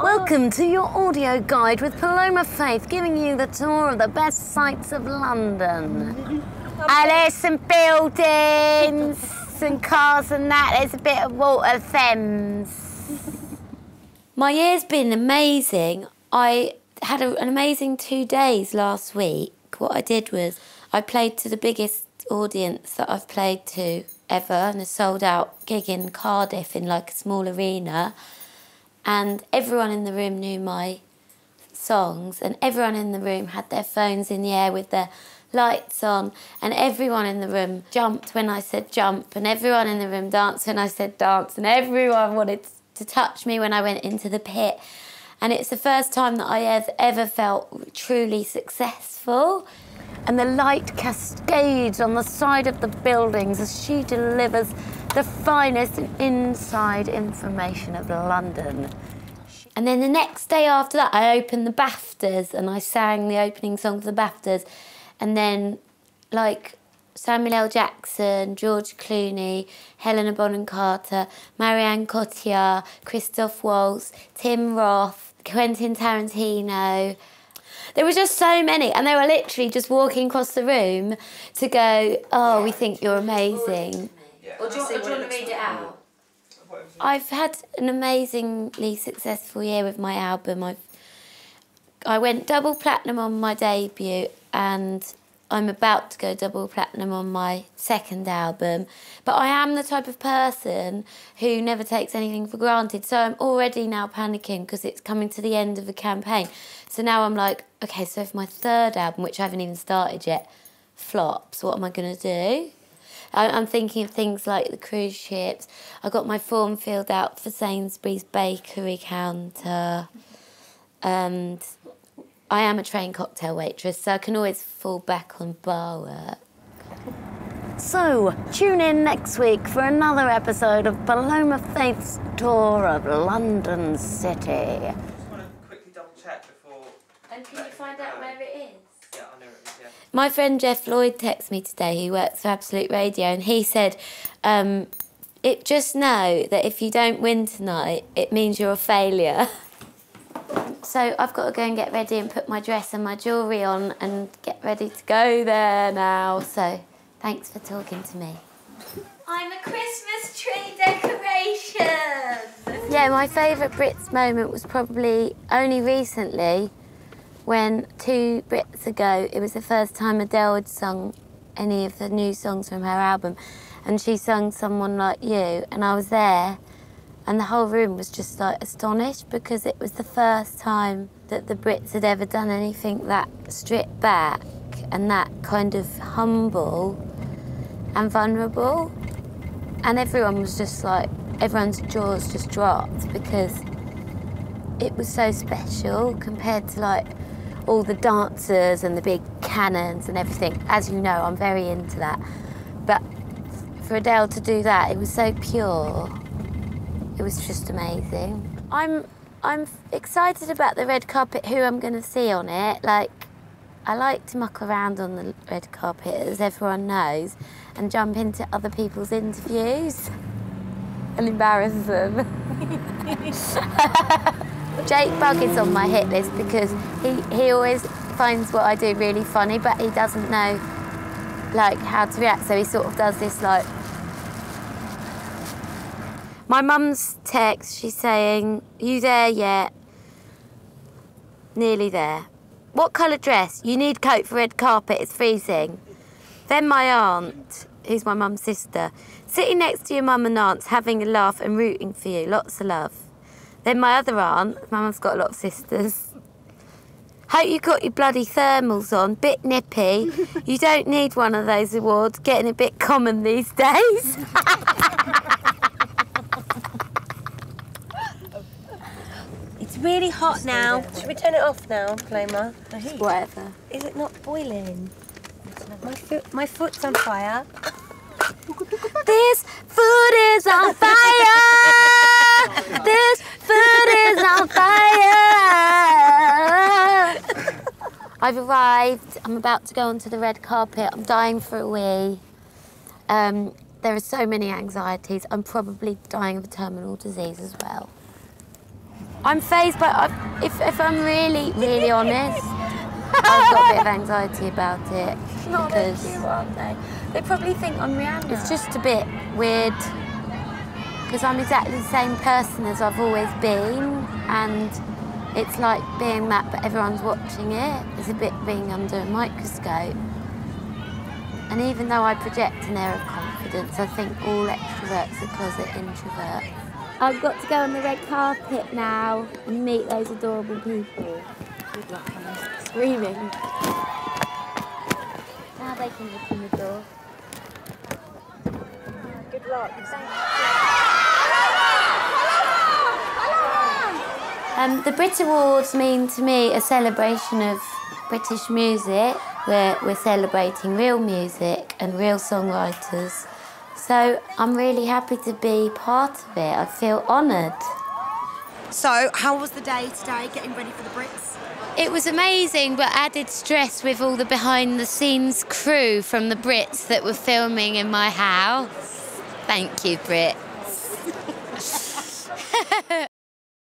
Welcome to your audio guide with Paloma Faith, giving you the tour of the best sights of London. And there's some buildings, some cars and that. There's a bit of water Thames. My year's been amazing. I had a, an amazing two days last week. What I did was I played to the biggest audience that I've played to ever and a sold out gig in Cardiff in like a small arena and everyone in the room knew my songs and everyone in the room had their phones in the air with their lights on and everyone in the room jumped when I said jump and everyone in the room danced when I said dance and everyone wanted to touch me when I went into the pit. And it's the first time that I have ever felt truly successful. And the light cascades on the side of the buildings as she delivers the finest inside information of London. And then the next day after that, I opened the BAFTAs and I sang the opening song for the BAFTAs. And then, like, Samuel L. Jackson, George Clooney, Helena Bonham Carter, Marianne Cotillard, Christoph Waltz, Tim Roth, Quentin Tarantino. There were just so many, and they were literally just walking across the room to go, Oh, we think you're amazing. Or do you, want, do you want to read it out? I've had an amazingly successful year with my album. I've I went double platinum on my debut and I'm about to go double platinum on my second album. But I am the type of person who never takes anything for granted. So I'm already now panicking because it's coming to the end of the campaign. So now I'm like, okay, so if my third album, which I haven't even started yet, flops, what am I going to do? I'm thinking of things like the cruise ships. I got my form filled out for Sainsbury's bakery counter. And I am a trained cocktail waitress, so I can always fall back on bar work. So, tune in next week for another episode of Paloma Faith's tour of London City. I just want to quickly double check before. And can you find out where it is? Yeah, I know it is, yeah. My friend Geoff Lloyd texted me today, who works for Absolute Radio, and he said, um, it, just know that if you don't win tonight, it means you're a failure. so I've got to go and get ready and put my dress and my jewellery on and get ready to go there now. So thanks for talking to me. I'm a Christmas tree decoration. Yeah, my favourite Brits moment was probably only recently when two Brits ago, it was the first time Adele had sung any of the new songs from her album, and she sung Someone Like You, and I was there, and the whole room was just like astonished because it was the first time that the Brits had ever done anything that stripped back and that kind of humble and vulnerable. And everyone was just like, everyone's jaws just dropped because it was so special compared to like all the dancers and the big cannons and everything. As you know, I'm very into that. But for Adele to do that, it was so pure. It was just amazing. I'm I'm excited about the red carpet. Who I'm going to see on it? Like, I like to muck around on the red carpet, as everyone knows, and jump into other people's interviews and embarrass them. Jake Bugg is on my hit list because he, he always finds what I do really funny, but he doesn't know like how to react. So he sort of does this like. My mum's text. She's saying, "You there yet? Nearly there. What colour dress? You need coat for red carpet. It's freezing." Then my aunt, who's my mum's sister, sitting next to your mum and aunt's having a laugh and rooting for you. Lots of love. Then my other aunt, my mum's got a lot of sisters. Hope you got your bloody thermals on, bit nippy. You don't need one of those awards, getting a bit common these days. It's really hot now. Should we turn it off now, Paloma? Whatever. Is it not boiling? My foot, my foot's on fire. This food is on fire. This food is on fire. I've arrived. I'm about to go onto the red carpet. I'm dying for a wee. Um, there are so many anxieties. I'm probably dying of a terminal disease as well. I'm phased by. I- If, if I'm really, really honest, I've got a bit of anxiety about it Not because you, aren't they? They probably think I'm Rihanna. it's just a bit weird. Because I'm exactly the same person as I've always been, and it's like being that, but everyone's watching it. It's a bit being under a microscope. And even though I project an air of confidence, I think all extroverts are closet introverts. I've got to go on the red carpet now and meet those adorable people. Good luck, Anna. Screaming. Now they can look in the door. Good luck. Um, the Brit Awards mean to me a celebration of British music. Where we're celebrating real music and real songwriters. So I'm really happy to be part of it. I feel honoured. So, how was the day today getting ready for the Brits? It was amazing, but added stress with all the behind the scenes crew from the Brits that were filming in my house. Thank you, Brits.